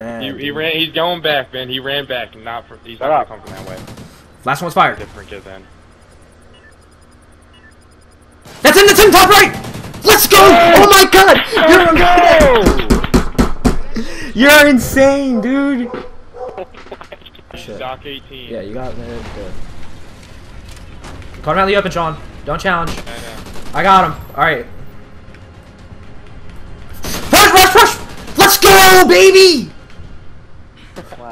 He, he ran. He's going back, man. He ran back, not for. He's Shut not up. gonna come from that way. Last one's fired. Different kid then. That's in. That's in top right. Let's go! Oh my god! You're You're insane, dude. Shit. Doc 18. Yeah, you got it. Call around the open, Sean. Don't challenge. I. I got him. All right. Rush, rush, rush! Let's go, baby!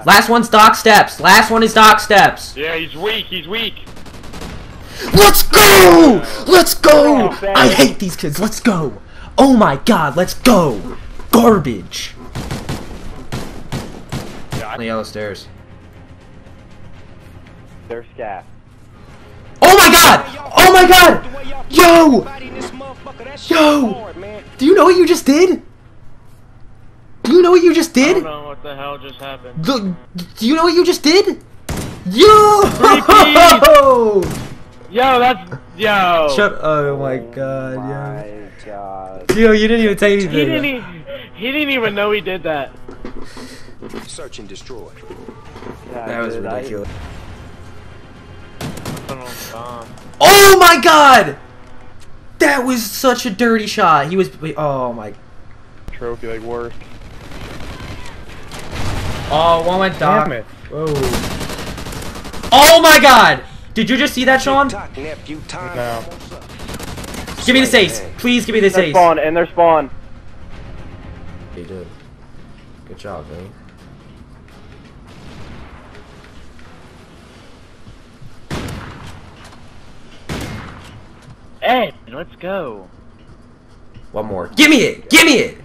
Last one's Doc Steps. Last one is Doc Steps. Yeah, he's weak. He's weak. Let's go! Let's go! Oh, I hate these kids. Let's go! Oh my god, let's go! Garbage. Yeah, On the yellow stairs. They're scat. Oh my god! Oh my god! Yo! Yo! Do you know what you just did? Do you know what you just I don't did? know what the hell just happened. Look, do you know what you just did? Yo! Yo, that's yo. Shut Oh my god, yo. Oh my god. Yo, you didn't even take anything. He didn't. e- He didn't even know he did that. Search and destroy. Yeah, That was dude, ridiculous. Oh my god! That was such a dirty shot. He was. Oh my. trophy like worse. Oh, one went Doc. Damn it. Whoa. Oh my god! Did you just see that, Sean? Tick-tock, nephew. Time No. Give me this ace. Please give me this They're ace. spawn, and they're spawn. You did. Good job, man. Ed, let's go. One more. Give me it! Give me it!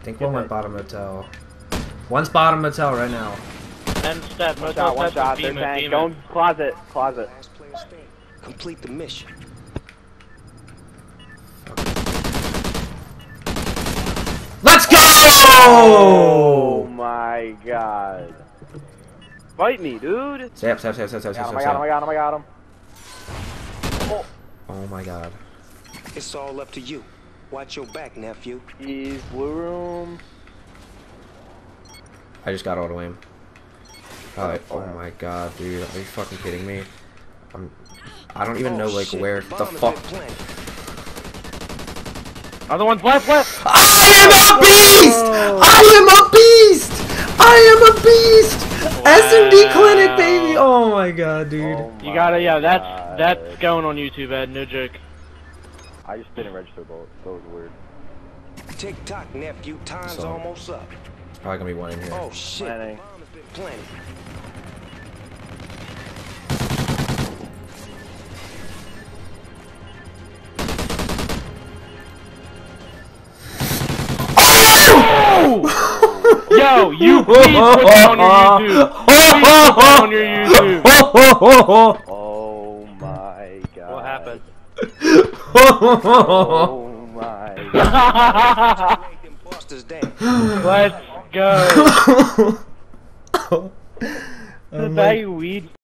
I think one went bottom hotel. One's bottom hotel right now. Ten step. One shot, one shot. They're tank. Go in closet. Closet. Last player standing. Complete the mission. Let's go! Oh my god. Fight me, dude. Step, step, step, step, step, Got step, him, I got him, I step. got him, I got him. Oh my god. It's all up to you. Watch your back, nephew. He's blue room. I just got auto aim. Alright, oh my god, dude. Are you fucking kidding me? I'm. I don't even Oh, know, like, shit, where bomb the fuck. been planted. Other one's left, left. I am a beast! I am a beast! I am a beast! SND Clinic, baby! Oh my god, dude. Oh You gotta, yeah. That's God. that's going on YouTube, Ed. No joke. I just didn't register both. That was weird. Tick tock, nephew. Time's So- almost up. There's probably gonna be one in here. Oh shit. Planning. Bomb has been planted. Yo, you please put that on your YouTube. Please put that on your YouTube. Oh my god. What happened? Oh my god. Make them busters down. Let's go. Oh The my bag of weed